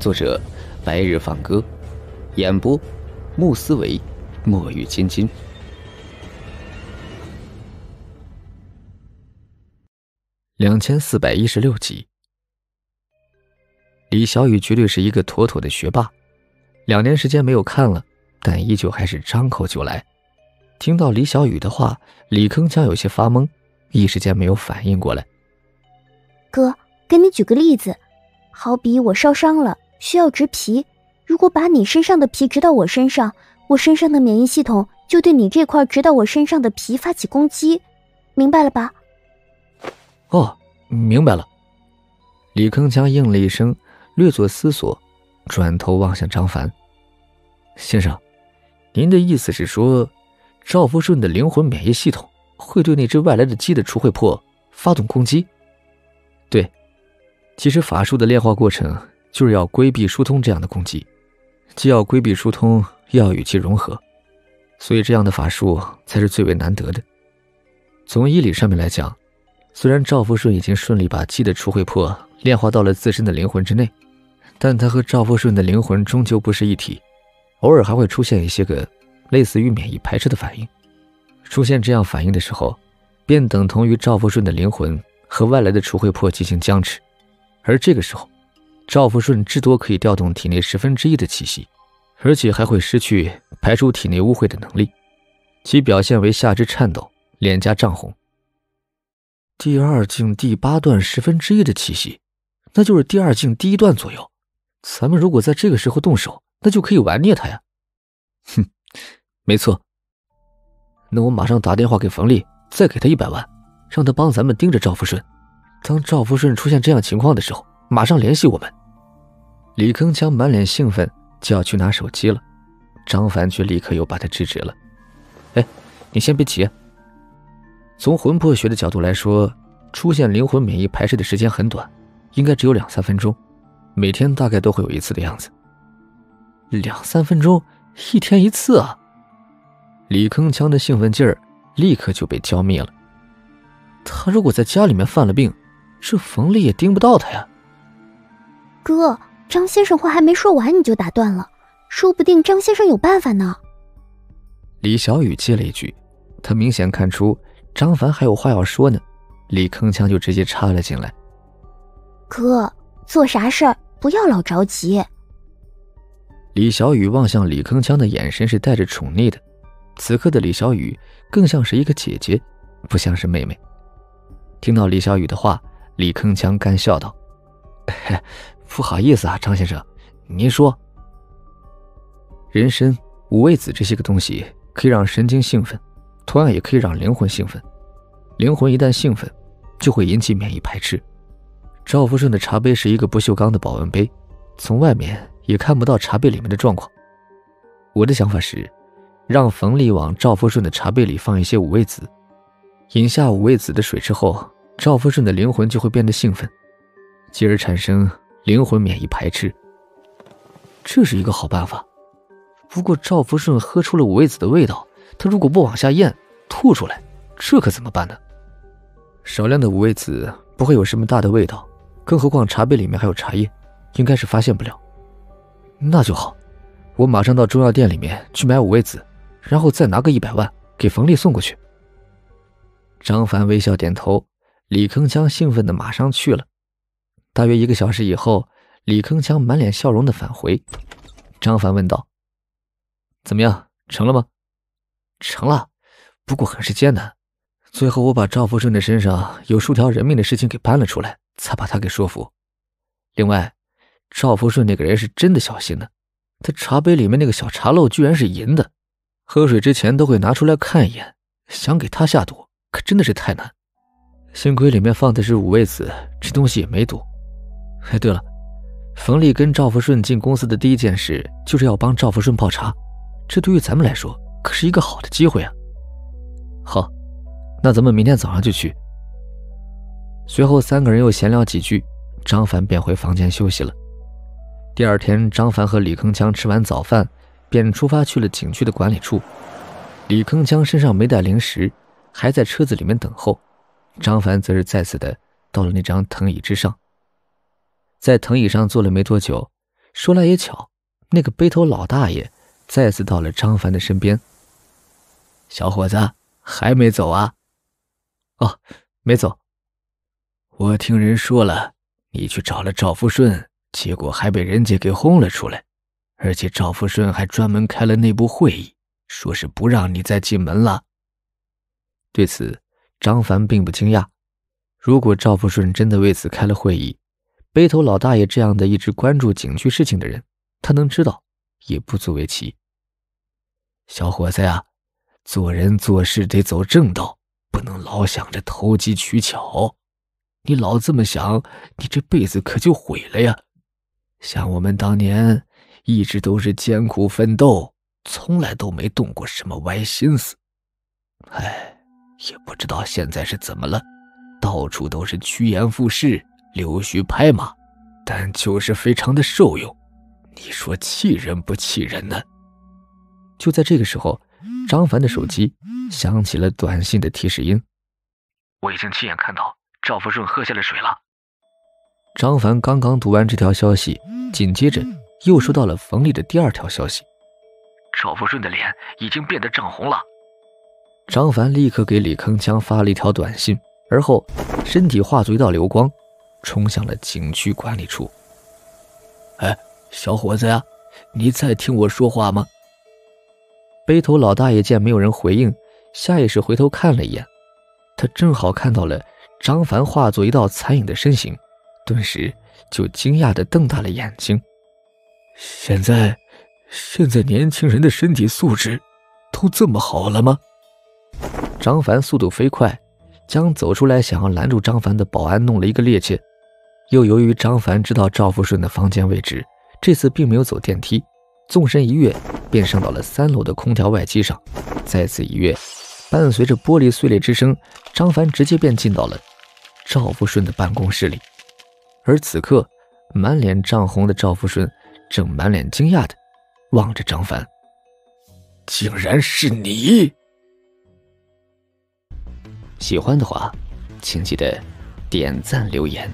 作者：白日放歌，演播：穆思维、墨雨金金。两千四百一十六集。李小雨绝对是一个妥妥的学霸，两年时间没有看了，但依旧还是张口就来。听到李小雨的话，李铿锵有些发懵，一时间没有反应过来。哥，给你举个例子。好比我烧伤了，需要植皮。如果把你身上的皮植到我身上，我身上的免疫系统就对你这块植到我身上的皮发起攻击，明白了吧？哦，明白了。李铿锵应了一声，略作思索，转头望向张凡先生：“您的意思是说，赵福顺的灵魂免疫系统会对那只外来的鸡的除秽破发动攻击？”对。其实法术的炼化过程就是要规避疏通这样的攻击，既要规避疏通，又要与其融合，所以这样的法术才是最为难得的。从医理上面来讲，虽然赵福顺已经顺利把鸡的除秽魄炼化到了自身的灵魂之内，但他和赵福顺的灵魂终究不是一体，偶尔还会出现一些个类似于免疫排斥的反应。出现这样反应的时候，便等同于赵福顺的灵魂和外来的除秽魄进行僵持。而这个时候，赵福顺至多可以调动体内十分之一的气息，而且还会失去排出体内污秽的能力，其表现为下肢颤抖、脸颊涨红。第二境第八段十分之一的气息，那就是第二境第一段左右。咱们如果在这个时候动手，那就可以玩灭他呀！哼，没错。那我马上打电话给冯丽，再给他一百万，让他帮咱们盯着赵福顺。当赵福顺出现这样情况的时候，马上联系我们。李铿锵满脸兴奋，就要去拿手机了，张凡却立刻又把他制止了。哎，你先别急。从魂魄学的角度来说，出现灵魂免疫排斥的时间很短，应该只有两三分钟，每天大概都会有一次的样子。两三分钟，一天一次啊！李铿锵的兴奋劲儿立刻就被浇灭了。他如果在家里面犯了病，这冯丽也盯不到他呀。哥，张先生话还没说完你就打断了，说不定张先生有办法呢。李小雨接了一句，他明显看出张凡还有话要说呢，李铿锵就直接插了进来。哥，做啥事儿不要老着急。李小雨望向李铿锵的眼神是带着宠溺的，此刻的李小雨更像是一个姐姐，不像是妹妹。听到李小雨的话。李铿锵干笑道：“ 不好意思啊，张先生，您说。人参、五味子这些个东西可以让神经兴奋，同样也可以让灵魂兴奋。灵魂一旦兴奋，就会引起免疫排斥。赵福顺的茶杯是一个不锈钢的保温杯，从外面也看不到茶杯里面的状况。我的想法是，让冯丽往赵福顺的茶杯里放一些五味子，饮下五味子的水之后。”赵福顺的灵魂就会变得兴奋，继而产生灵魂免疫排斥。这是一个好办法。不过赵福顺喝出了五味子的味道，他如果不往下咽，吐出来，这可怎么办呢？少量的五味子不会有什么大的味道，更何况茶杯里面还有茶叶，应该是发现不了。那就好，我马上到中药店里面去买五味子，然后再拿个一百万给冯丽送过去。张凡微笑点头。李铿锵兴奋的马上去了。大约一个小时以后，李铿锵满脸笑容的返回。张凡问道：“怎么样，成了吗？”“成了，不过很是艰难。最后我把赵福顺的身上有数条人命的事情给搬了出来，才把他给说服。另外，赵福顺那个人是真的小心呢。他茶杯里面那个小茶漏居然是银的，喝水之前都会拿出来看一眼。想给他下毒，可真的是太难。”幸亏里面放的是五味子，这东西也没毒。哎，对了，冯丽跟赵福顺进公司的第一件事就是要帮赵福顺泡茶，这对于咱们来说可是一个好的机会啊。好，那咱们明天早上就去。随后三个人又闲聊几句，张凡便回房间休息了。第二天，张凡和李铿锵吃完早饭，便出发去了景区的管理处。李铿锵身上没带零食，还在车子里面等候。张凡则是再次的到了那张藤椅之上，在藤椅上坐了没多久，说来也巧，那个背头老大爷再次到了张凡的身边。小伙子，还没走啊？哦，没走。我听人说了，你去找了赵福顺，结果还被人家给轰了出来，而且赵福顺还专门开了内部会议，说是不让你再进门了。对此，张凡并不惊讶。如果赵福顺真的为此开了会议，背头老大爷这样的一直关注景区事情的人，他能知道也不足为奇。小伙子呀，做人做事得走正道，不能老想着投机取巧。你老这么想，你这辈子可就毁了呀！像我们当年一直都是艰苦奋斗，从来都没动过什么歪心思。唉。也不知道现在是怎么了，到处都是趋炎附势、溜须拍马，但就是非常的受用。你说气人不气人呢？就在这个时候，张凡的手机响起了短信的提示音。我已经亲眼看到赵福顺喝下了水了。张凡刚刚读完这条消息，紧接着又收到了冯丽的第二条消息：赵福顺的脸已经变得涨红了。张凡立刻给李铿锵发了一条短信，而后身体化作一道流光，冲向了景区管理处。哎，小伙子呀，你在听我说话吗？背头老大爷见没有人回应，下意识回头看了一眼，他正好看到了张凡化作一道残影的身形，顿时就惊讶地瞪大了眼睛。现在，现在年轻人的身体素质都这么好了吗？张凡速度飞快，将走出来想要拦住张凡的保安弄了一个趔趄。又由于张凡知道赵福顺的房间位置，这次并没有走电梯，纵身一跃便上到了三楼的空调外机上。再次一跃，伴随着玻璃碎裂之声，张凡直接便进到了赵福顺的办公室里。而此刻，满脸涨红的赵福顺正满脸惊讶地望着张凡：“竟然是你！”喜欢的话，请记得点赞留言。